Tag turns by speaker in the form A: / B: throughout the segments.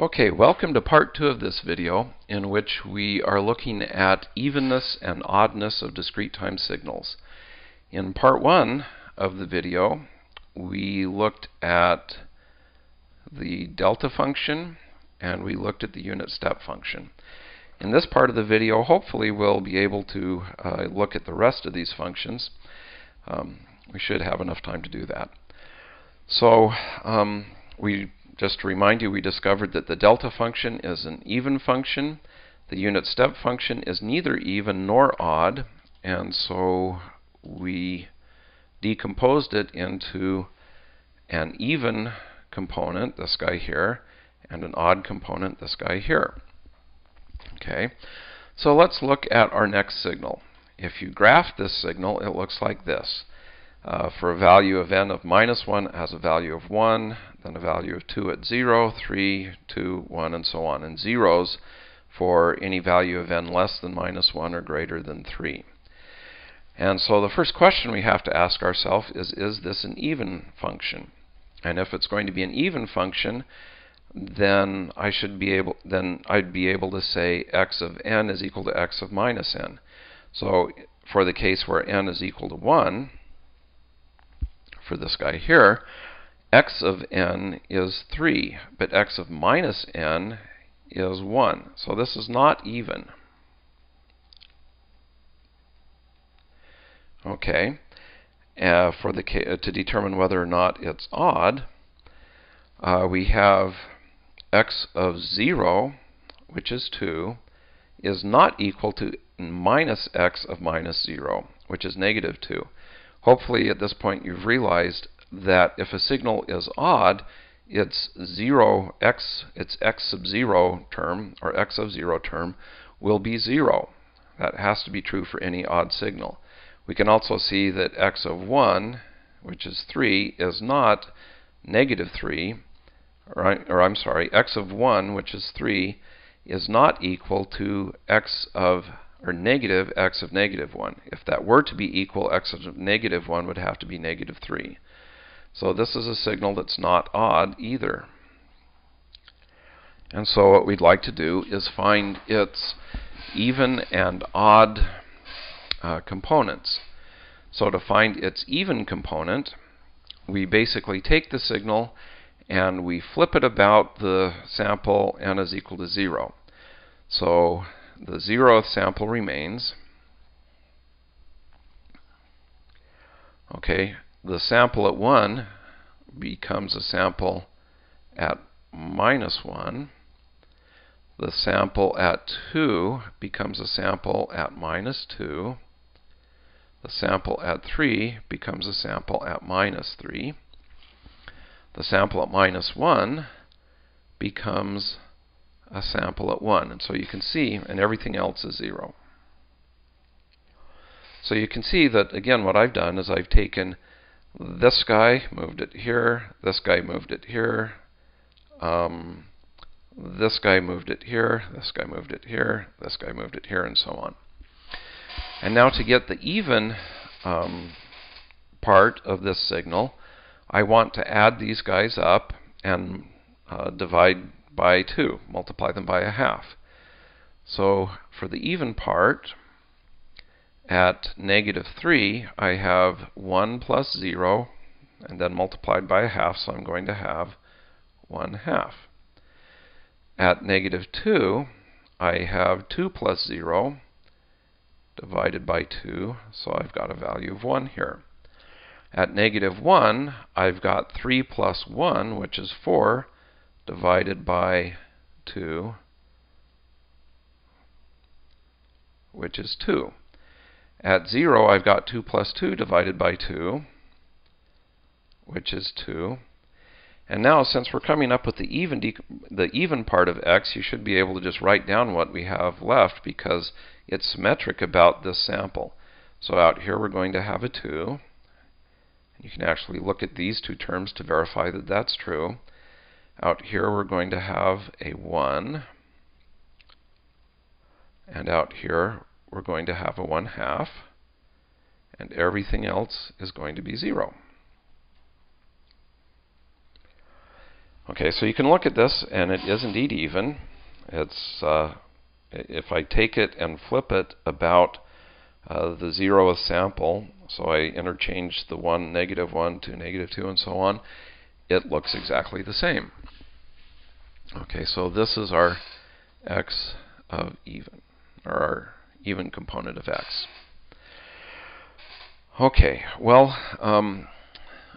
A: Okay, welcome to part two of this video in which we are looking at evenness and oddness of discrete time signals. In part one of the video, we looked at the delta function and we looked at the unit step function. In this part of the video, hopefully we'll be able to uh, look at the rest of these functions. Um, we should have enough time to do that. So um, we just to remind you, we discovered that the delta function is an even function. The unit step function is neither even nor odd, and so we decomposed it into an even component, this guy here, and an odd component, this guy here. Okay, so let's look at our next signal. If you graph this signal, it looks like this. Uh, for a value of n of minus 1 it has a value of 1, then a value of 2 at 0, 3, 2, 1, and so on, and zeros for any value of n less than minus 1 or greater than 3. And so the first question we have to ask ourselves is, is this an even function? And if it's going to be an even function, then I should be able then I'd be able to say x of n is equal to x of minus n. So for the case where n is equal to 1, for this guy here, x of n is 3, but x of minus n is 1. So this is not even. Okay, uh, for the to determine whether or not it's odd, uh, we have x of 0, which is 2, is not equal to minus x of minus 0, which is negative 2. Hopefully at this point you've realized that if a signal is odd, its 0 x, its x sub 0 term, or x of 0 term, will be 0. That has to be true for any odd signal. We can also see that x of 1, which is 3, is not negative 3, or, or I'm sorry, x of 1, which is 3, is not equal to x of or negative x of negative 1. If that were to be equal, x of negative 1 would have to be negative 3. So this is a signal that's not odd either. And so what we'd like to do is find its even and odd uh, components. So to find its even component, we basically take the signal and we flip it about the sample n is equal to 0. So the zeroth sample remains. Okay, the sample at 1 becomes a sample at minus 1. The sample at 2 becomes a sample at minus 2. The sample at 3 becomes a sample at minus 3. The sample at minus 1 becomes a sample at 1. And so you can see, and everything else is 0. So you can see that, again, what I've done is I've taken this guy, moved it here, this guy moved it here, um, this guy moved it here, this guy moved it here, this guy moved it here, and so on. And now to get the even um, part of this signal, I want to add these guys up and uh, divide by 2, multiply them by a half. So for the even part, at negative 3, I have 1 plus 0, and then multiplied by a half, so I'm going to have 1 half. At negative 2, I have 2 plus 0 divided by 2, so I've got a value of 1 here. At negative 1, I've got 3 plus 1, which is 4, divided by 2, which is 2. At 0, I've got 2 plus 2 divided by 2, which is 2. And now, since we're coming up with the even, the even part of x, you should be able to just write down what we have left because it's symmetric about this sample. So out here we're going to have a 2. You can actually look at these two terms to verify that that's true. Out here we're going to have a 1. And out here we're going to have a 1 half, and everything else is going to be 0. Okay, so you can look at this, and it is indeed even. It's uh, if I take it and flip it about uh, the zeroth sample, so I interchange the 1, negative 1 to negative 2 and so on, it looks exactly the same. Okay, so this is our x of even, or our even component of x. Okay, well, um,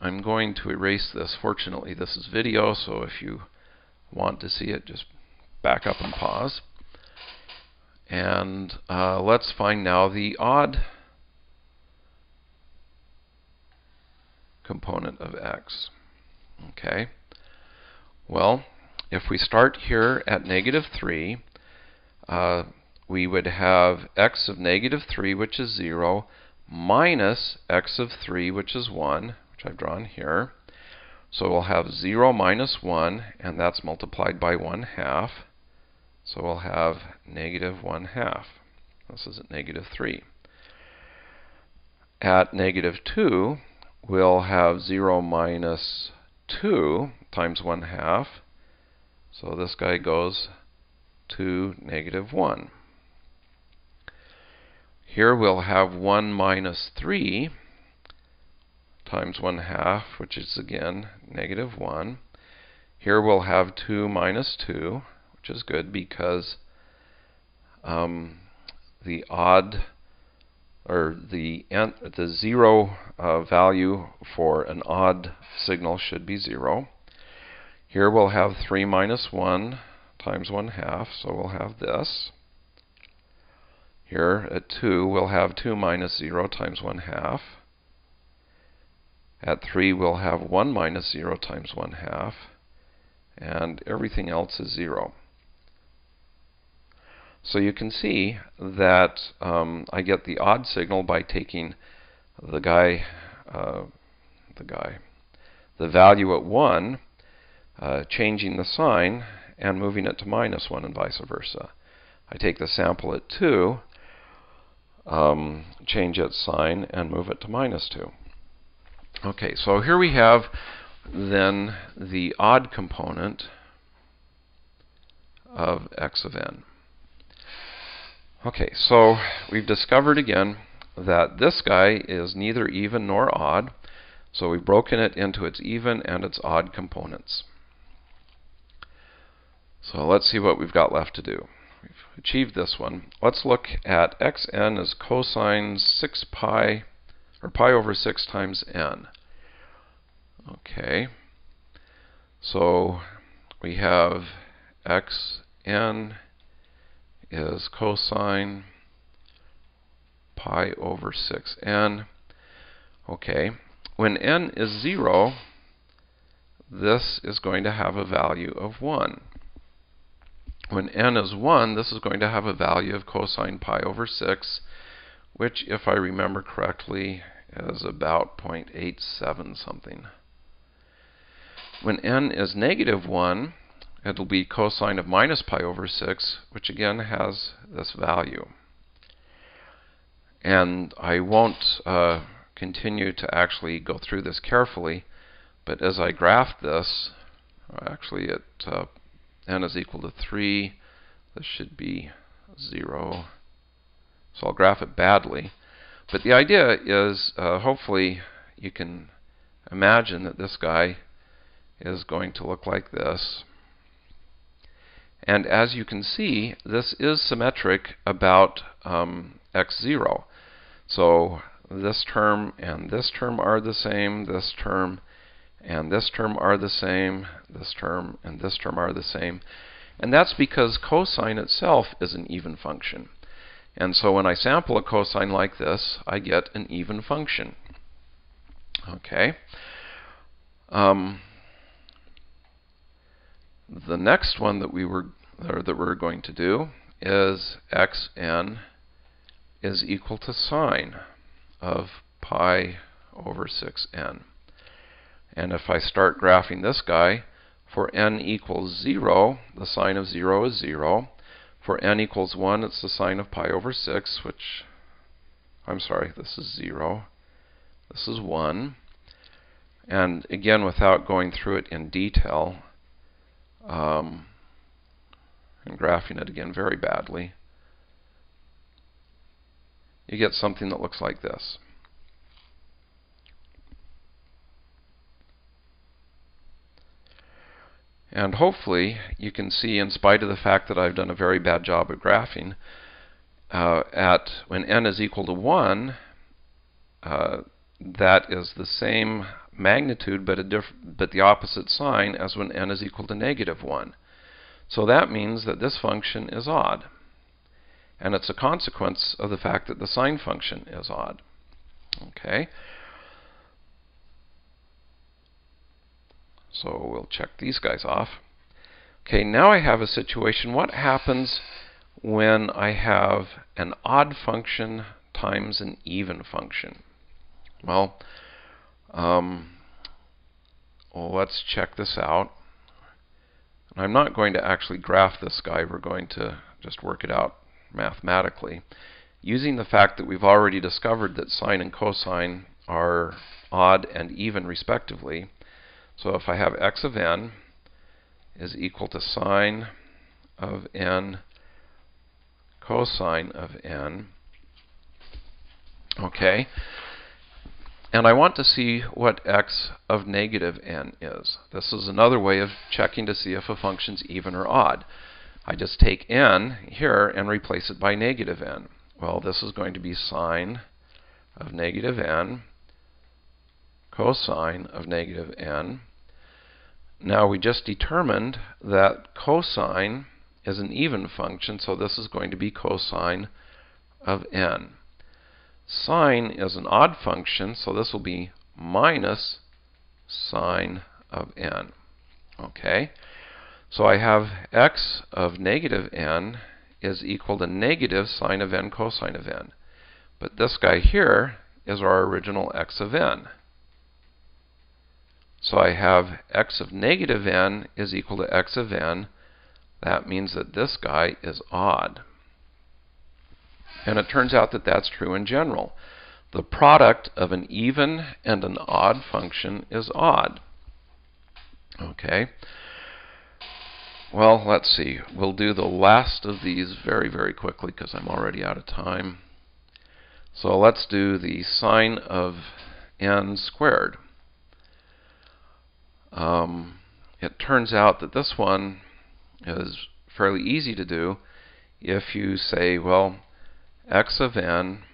A: I'm going to erase this. Fortunately, this is video, so if you want to see it, just back up and pause. And uh, let's find now the odd component of x. Okay. Well, if we start here at negative 3, uh, we would have x of negative 3, which is 0, minus x of 3, which is 1, which I've drawn here. So we'll have 0 minus 1, and that's multiplied by 1 half. So we'll have negative 1 half. This is at negative 3. At negative 2, we'll have 0 minus 2 times 1 half. So this guy goes to negative 1. Here we'll have 1 minus 3 times 1 half, which is again negative 1. Here we'll have 2 minus 2, which is good because um, the odd or the the zero uh, value for an odd signal should be zero. Here we'll have 3 minus 1 times 1 half, so we'll have this. Here at 2, we'll have 2 minus 0 times 1 half. At 3, we'll have 1 minus 0 times 1 half. And everything else is 0. So you can see that um, I get the odd signal by taking the guy, uh, the guy, the value at 1, uh, changing the sign, and moving it to minus 1 and vice versa. I take the sample at 2, um, change its sign, and move it to minus 2. Okay, so here we have then the odd component of x of n. Okay, so we've discovered again that this guy is neither even nor odd, so we've broken it into its even and its odd components. So let's see what we've got left to do. We've achieved this one. Let's look at xn as cosine 6 pi, or pi over 6 times n. Okay, so we have xn is cosine pi over 6n. Okay, when n is 0, this is going to have a value of 1. When n is 1, this is going to have a value of cosine pi over 6, which, if I remember correctly, is about 0.87 something. When n is negative 1, it'll be cosine of minus pi over 6, which again has this value. And I won't uh, continue to actually go through this carefully, but as I graph this, actually it uh, n is equal to 3, this should be 0. So I'll graph it badly. But the idea is uh, hopefully you can imagine that this guy is going to look like this. And as you can see, this is symmetric about um, x0. So this term and this term are the same, this term and this term are the same, this term and this term are the same. And that's because cosine itself is an even function. And so when I sample a cosine like this, I get an even function. Okay. Um, the next one that we were or that we're going to do is xn is equal to sine of pi over 6n. And if I start graphing this guy, for n equals 0, the sine of 0 is 0. For n equals 1, it's the sine of pi over 6, which, I'm sorry, this is 0. This is 1. And again, without going through it in detail, um, and graphing it again very badly, you get something that looks like this. And hopefully you can see, in spite of the fact that I've done a very bad job of graphing, uh, at when n is equal to 1, uh, that is the same magnitude but, but the opposite sign as when n is equal to negative 1. So that means that this function is odd. And it's a consequence of the fact that the sine function is odd. Okay. So we'll check these guys off. Okay, now I have a situation. What happens when I have an odd function times an even function? Well, um, let's check this out. I'm not going to actually graph this guy. We're going to just work it out mathematically. Using the fact that we've already discovered that sine and cosine are odd and even respectively. So if I have x of n is equal to sine of n cosine of n, okay, and I want to see what x of negative n is. This is another way of checking to see if a function's even or odd. I just take n here and replace it by negative n. Well, this is going to be sine of negative n cosine of negative n. Now we just determined that cosine is an even function, so this is going to be cosine of n. Sine is an odd function, so this will be minus sine of n. Okay, so I have x of negative n is equal to negative sine of n cosine of n. But this guy here is our original x of n. So I have x of negative n is equal to x of n. That means that this guy is odd. And it turns out that that's true in general. The product of an even and an odd function is odd. Okay. Well, let's see. We'll do the last of these very, very quickly because I'm already out of time. So let's do the sine of n squared. Um, it turns out that this one is fairly easy to do if you say, well, x of n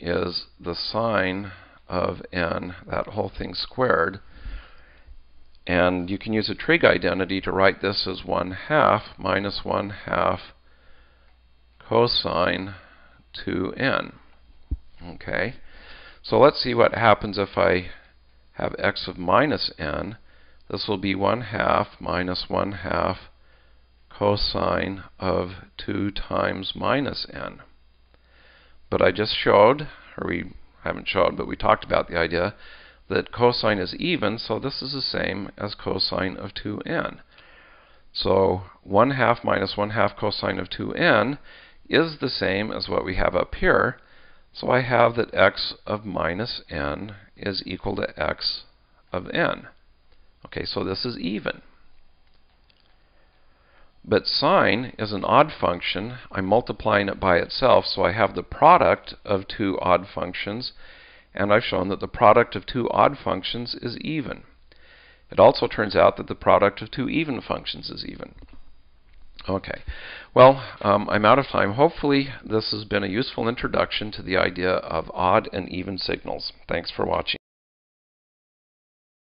A: is the sine of n, that whole thing squared. And you can use a trig identity to write this as 1 half minus 1 half cosine 2n. Okay, so let's see what happens if I have x of minus n. This will be 1 half minus 1 half cosine of 2 times minus n. But I just showed, or we haven't showed, but we talked about the idea that cosine is even, so this is the same as cosine of 2n. So 1 half minus 1 half cosine of 2n is the same as what we have up here. So I have that x of minus n is equal to x of n. Okay, so this is even. But sine is an odd function. I'm multiplying it by itself, so I have the product of two odd functions, and I've shown that the product of two odd functions is even. It also turns out that the product of two even functions is even. Okay, well, um, I'm out of time. Hopefully this has been a useful introduction to the idea of odd and even signals. Thanks for watching.